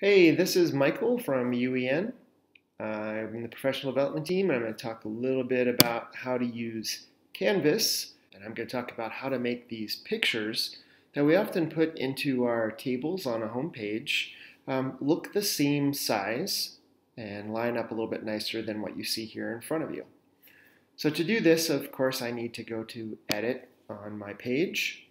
Hey, this is Michael from UEN. I'm in the professional development team and I'm going to talk a little bit about how to use Canvas and I'm going to talk about how to make these pictures that we often put into our tables on a home page um, look the same size and line up a little bit nicer than what you see here in front of you. So to do this, of course, I need to go to Edit on my page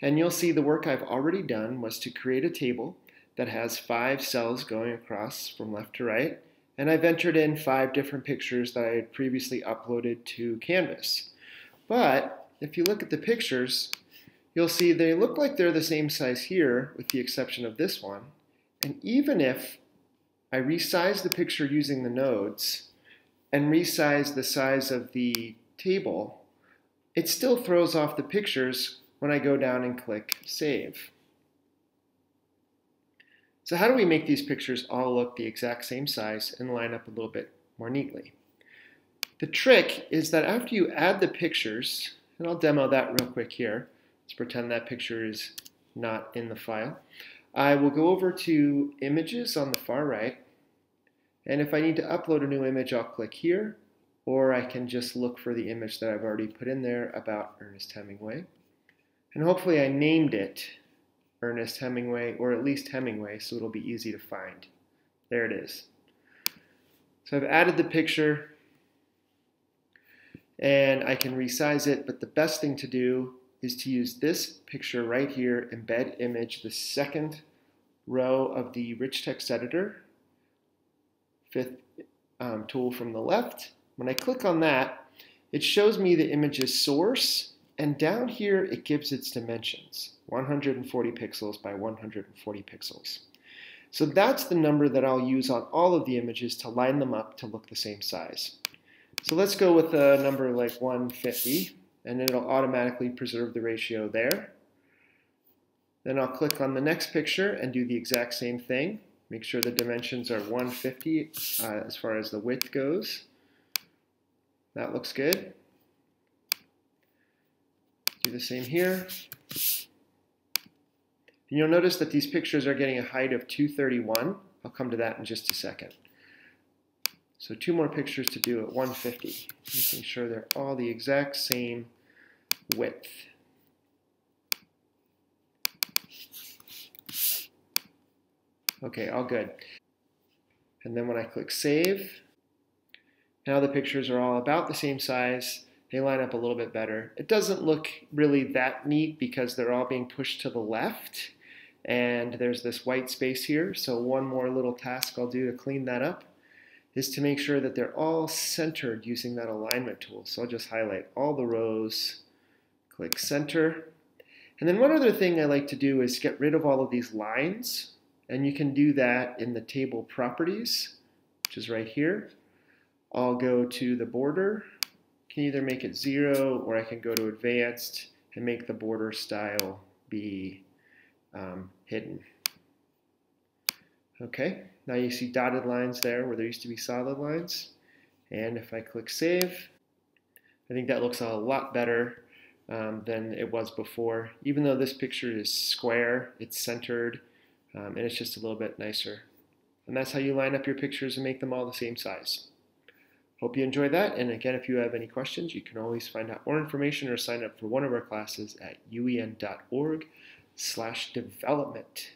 and you'll see the work I've already done was to create a table that has five cells going across from left to right. And I've entered in five different pictures that I had previously uploaded to Canvas. But if you look at the pictures, you'll see they look like they're the same size here, with the exception of this one. And even if I resize the picture using the nodes and resize the size of the table, it still throws off the pictures when I go down and click Save. So how do we make these pictures all look the exact same size and line up a little bit more neatly? The trick is that after you add the pictures, and I'll demo that real quick here. Let's pretend that picture is not in the file. I will go over to Images on the far right, and if I need to upload a new image, I'll click here, or I can just look for the image that I've already put in there about Ernest Hemingway. And hopefully I named it Ernest Hemingway, or at least Hemingway, so it'll be easy to find. There it is. So I've added the picture, and I can resize it, but the best thing to do is to use this picture right here, embed image, the second row of the rich text editor, fifth um, tool from the left. When I click on that, it shows me the image's source, and down here it gives its dimensions. 140 pixels by 140 pixels. So that's the number that I'll use on all of the images to line them up to look the same size. So let's go with a number like 150, and it'll automatically preserve the ratio there. Then I'll click on the next picture and do the exact same thing. Make sure the dimensions are 150 uh, as far as the width goes. That looks good. The same here. And you'll notice that these pictures are getting a height of 231. I'll come to that in just a second. So two more pictures to do at 150, making sure they're all the exact same width. Okay, all good. And then when I click Save, now the pictures are all about the same size. They line up a little bit better. It doesn't look really that neat because they're all being pushed to the left and there's this white space here. So one more little task I'll do to clean that up is to make sure that they're all centered using that alignment tool. So I'll just highlight all the rows, click center. And then one other thing I like to do is get rid of all of these lines. And you can do that in the table properties, which is right here. I'll go to the border, can either make it zero or I can go to advanced and make the border style be um, hidden. Okay, now you see dotted lines there where there used to be solid lines. And if I click Save, I think that looks a lot better um, than it was before. Even though this picture is square, it's centered, um, and it's just a little bit nicer. And that's how you line up your pictures and make them all the same size. Hope you enjoyed that. And again, if you have any questions, you can always find out more information or sign up for one of our classes at uen.org slash development.